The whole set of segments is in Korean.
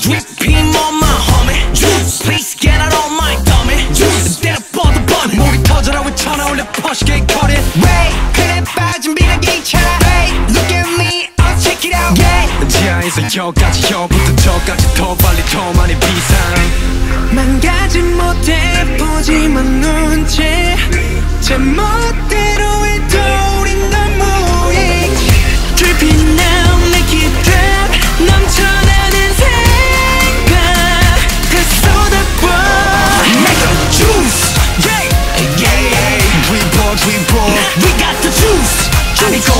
Dripping on my homie Juice Please get out of my dummy Juice 때려 뻗어버린 몸이 터져라 위쳐나 올려 퍼시게 커리 Ray 그래 빠진 비행기 괜찮아 Ray Look at me I'll check it out Yeah 지하에서 여기까지 여부터 저까지 더 빨리 더 많이 비상 망가진 못해 보지만 눈치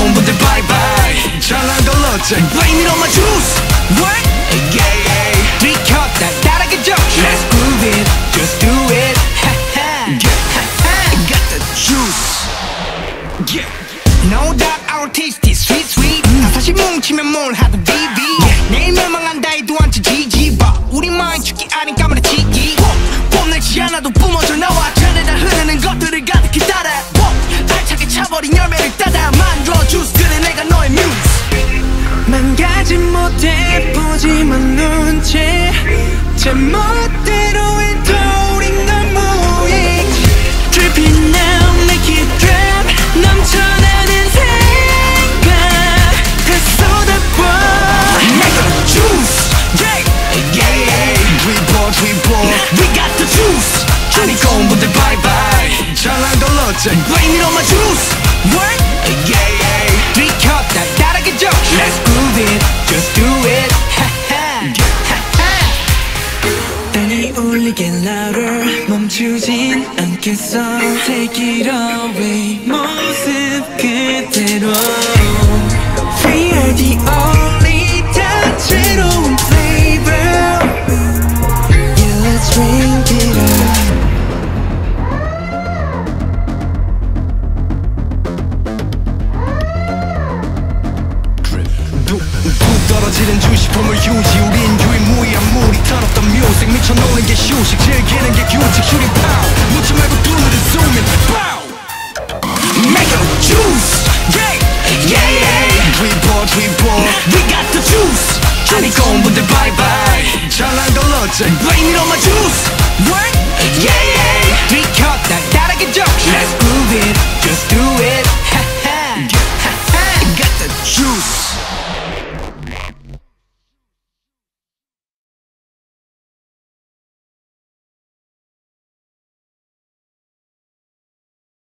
아니 공분들 bye bye 잘난 걸 어째 Blame it on my juice What Yeah yeah 들이켰다 따라가죠 Let's groove it just do it Got the juice Yeah No doubt our taste is sweet sweet 다 사실 뭉치면 뭘 하든 BB 내일 멸망한다 해도 안치 지지봐 우리만 죽기 아닌 까마득히기 뽐내지 않아도 뿜어져 나와 전에다 흐르는 것들을 가득히 따라 알차게 차버린 못해 보지만 눈치 제 멋대로 해도 우린 너무 익 Dripping now make it drop 넘쳐나는 생각 다 쏟아부어 the juice Yeah Yeah We bought we bought We got the juice 아니 공분들 bye bye 잘난 걸 어째 Blame it on my juice What? Yeah 울리게 louder 멈추진 않겠어 Take it away 모습 그대로 We are the only 다채로운 flavor Yeah let's drink it up 떨어지는 주식품을 유지 우린 유일무이한 물이 뮤직 미쳐노는 게 휴식 즐기는 게 규칙 슈리 파우 묻지 말고 눈을 zoom in pow Make a juice Yeah Yeah yeah We bought we bought We got the juice 아니 공분들 bye bye 잘난 걸 어째 Blame it on my juice What? Yeah yeah